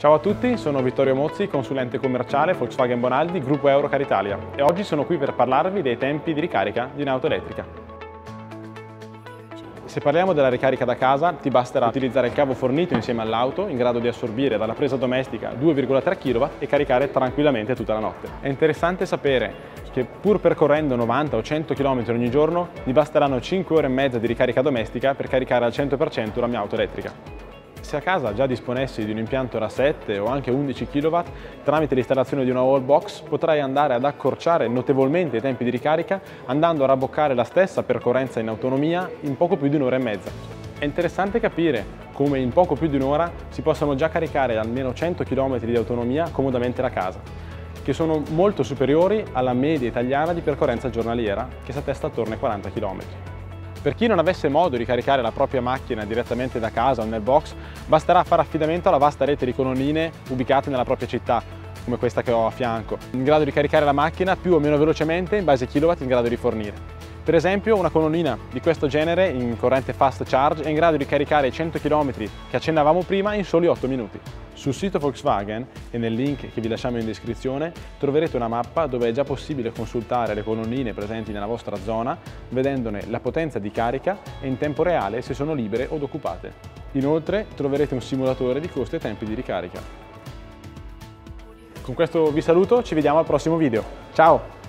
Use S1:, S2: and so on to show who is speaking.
S1: Ciao a tutti, sono Vittorio Mozzi, consulente commerciale Volkswagen Bonaldi, gruppo Eurocar Italia e oggi sono qui per parlarvi dei tempi di ricarica di un'auto elettrica. Se parliamo della ricarica da casa, ti basterà utilizzare il cavo fornito insieme all'auto, in grado di assorbire dalla presa domestica 2,3 kW e caricare tranquillamente tutta la notte. È interessante sapere che pur percorrendo 90 o 100 km ogni giorno, mi basteranno 5 ore e mezza di ricarica domestica per caricare al 100% la mia auto elettrica. Se a casa già disponessi di un impianto da 7 o anche 11 kW, tramite l'installazione di una wall box potrai andare ad accorciare notevolmente i tempi di ricarica andando a rabboccare la stessa percorrenza in autonomia in poco più di un'ora e mezza. È interessante capire come in poco più di un'ora si possano già caricare almeno 100 km di autonomia comodamente da casa, che sono molto superiori alla media italiana di percorrenza giornaliera che si attesta attorno ai 40 km. Per chi non avesse modo di caricare la propria macchina direttamente da casa o nel box, basterà fare affidamento alla vasta rete di colonnine ubicate nella propria città, come questa che ho a fianco, in grado di caricare la macchina più o meno velocemente in base ai kilowatt in grado di fornire. Per esempio una colonnina di questo genere in corrente fast charge è in grado di caricare i 100 km che accennavamo prima in soli 8 minuti. Sul sito Volkswagen e nel link che vi lasciamo in descrizione troverete una mappa dove è già possibile consultare le colonnine presenti nella vostra zona vedendone la potenza di carica e in tempo reale se sono libere o occupate. Inoltre troverete un simulatore di costi e tempi di ricarica. Con questo vi saluto, ci vediamo al prossimo video. Ciao!